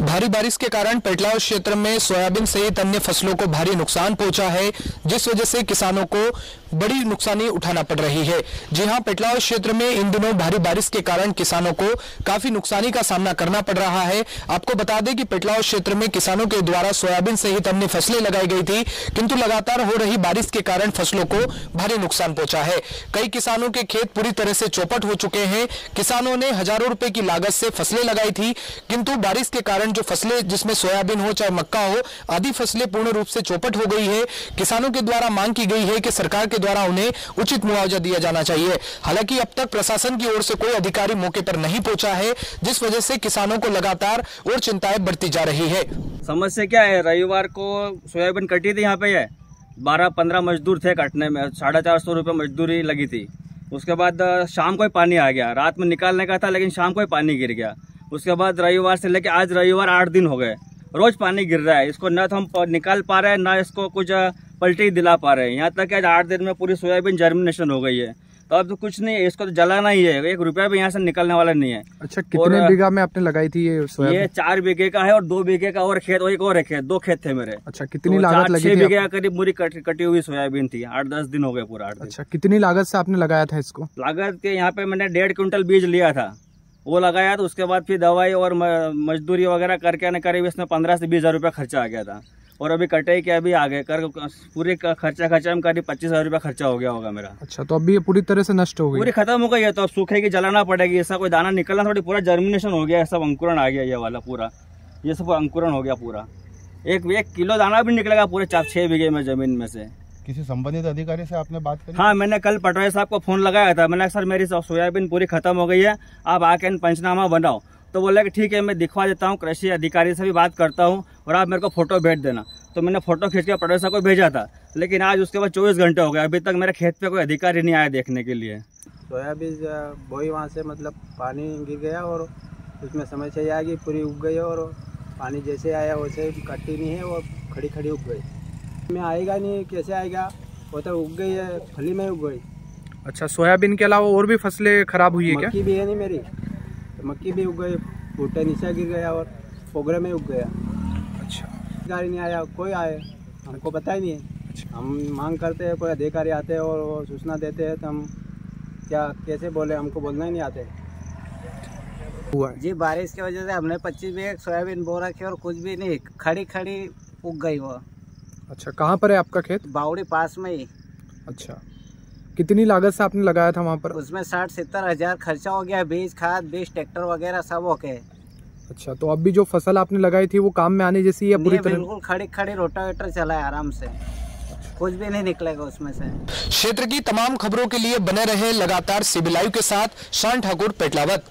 भारी बारिश के कारण पेटलाव क्षेत्र में सोयाबीन सहित अन्य फ़सलों को भारी नुकसान पहुँचा है, जिस वजह से किसानों को बड़ी नुकसानी उठाना पड़ रही है। जी हाँ पेटलाव क्षेत्र में इन दिनों भारी बारिश के कारण किसानों को काफ़ी नुकसानी का सामना करना पड़ रहा है। आपको बता दें कि पेटलाव क्षेत्र में किसानों के द्वारा सोयाबीन सहित अन्य फ़सलें लगाई गई थी, किंतु लगातार हो रही बारिश के कारण फ़सलों को भारी नुकसान पहुँचा है। कई किसानों के खेत पूरी तरह से चौपट हो चुके हैं। किसानों ने हज़ारों रुपए की लागत से फ़सलें लगाई थी, किंतु बारिश के कारण जो फ़सलें जिसमें सोयाबीन हो चाहे मक्का हो आदि फ़सलें पूर्ण रूप से चौपट हो गई है। किसानों के द्वारा मांग की गई है कि सरकार के द्वारा उन्हें उचित मुआवजा दिया जाना चाहिए। हालाँकि अब तक प्रशासन की ओर से कोई अधिकारी मौके पर नहीं पहुँचा है, जिस वजह से किसानों को लगातार और चिंताएँ बढ़ती जा रही है। समस्या क्या है? रविवार को सोयाबीन कटी थी यहाँ पे है बारह पंद्रह मजदूर थे काटने में। साढ़े चार सौ रुपये मजदूरी लगी थी। उसके बाद शाम को ही पानी आ गया। रात में निकालने का था, लेकिन शाम को ही पानी गिर गया। उसके बाद रविवार से लेके आज रविवार आठ दिन हो गए। रोज पानी गिर रहा है। इसको न तो हम निकाल पा रहे हैं, ना इसको कुछ पलटी दिला पा रहे हैं। यहाँ तक कि आज आठ दिन में पूरी सोयाबीन जर्मिनेशन हो गई है। तो अब तो कुछ नहीं है इसको तो जलाना ही है। एक रुपया भी यहाँ से निकलने वाला नहीं है। अच्छा कितने बीघा में आपने लगाई थी ये ये चार बीघे का है और दो बीघे का और खेत और एक और खेत दो खेत थे मेरे। अच्छा कितनी तो लागत लगी छह बीघे का करीब पूरी कट, कटी हुई सोयाबीन थी। आठ दस दिन हो गए पूरा आठ अच्छा कितनी लागत से आपने लगाया था इसको? लागत के यहाँ पे मैंने डेढ़ क्विंटल बीज लिया था। वो लगाया तो उसके बाद फिर दवाई और मजदूरी वगैरह करके ना करीब इसमें पंद्रह से बीस हज़ार रुपया खर्चा आ गया था। और अभी कटाई के अभी आ गए। कर पूरे खर्चा खर्चा में करीब पच्चीस हज़ार रुपया खर्चा हो गया होगा मेरा। अच्छा तो अभी ये पूरी तरह से नष्ट हो गई। पूरी खत्म हो गई है तो अब सूखेगी जलाना पड़ेगी ऐसा कोई दाना निकलना थोड़ी पूरा जर्मिनेशन हो गया सब अंकुरण आ गया ये वाला पूरा। ये सब अंकुरण हो गया पूरा। एक एक किलो दाना भी निकलेगा पूरे चार छह बीघे में ज़मीन में से। किसी संबंधित अधिकारी से आपने बात करी? हाँ मैंने कल पटवारी साहब को फ़ोन लगाया था। मैंने सर मेरी सोयाबीन पूरी खत्म हो गई है आप आके इन पंचनामा बनाओ। तो बोला कि ठीक है मैं दिखवा देता हूँ कृषि अधिकारी से भी बात करता हूँ और आप मेरे को फ़ोटो भेज देना। तो मैंने फ़ोटो खींच के पटवारी को भेजा था लेकिन आज उसके बाद चौबीस घंटे हो गए। अभी तक मेरे खेत पे कोई अधिकारी नहीं आया देखने के लिए। सोयाबीन बोई वहाँ से मतलब पानी गिर गया और उसमें समस्या ये आ गई पूरी उग गई और पानी जैसे आया वैसे कट्टी नहीं है वो खड़ी खड़ी उग गई। में आएगा नहीं कैसे आएगा? वो तो उग गई है फली में उग गई। अच्छा सोयाबीन के अलावा और भी फ़सलें खराब हुई है क्या? भी है नहीं मेरी। तो मक्की भी उग गई भुट्टे नीचे गिर गया और पोगरे में उग गया। अच्छा। अधिकारी नहीं आया कोई आए हमको पता ही नहीं है। अच्छा। हम मांग करते हैं कोई अधिकारी आते हैं और सूचना देते हैं तो हम क्या कैसे बोले हमको बोलना ही नहीं आते। हुआ जी बारिश की वजह से हमने 25 बीघे सोयाबीन बो रखी और कुछ भी नहीं खड़ी खड़ी उग गई वो। अच्छा कहाँ पर है आपका खेत? बावड़ी पास में ही। अच्छा। कितनी लागत से आपने लगाया था वहाँ पर? उसमें साठ सत्तर हज़ार खर्चा हो गया बीज खाद बीज ट्रैक्टर वगैरह सब ओके अच्छा तो अभी जो फ़सल आपने लगाई थी वो काम में आने जैसी है पूरी तरह? बिल्कुल खड़े खड़े रोटावेटर चला है आराम से। कुछ भी नहीं निकलेगा उसमें से। क्षेत्र की तमाम खबरों के लिए बने रहे लगातार सीबी लाइव के साथ शान ठाकुर पेटलावत।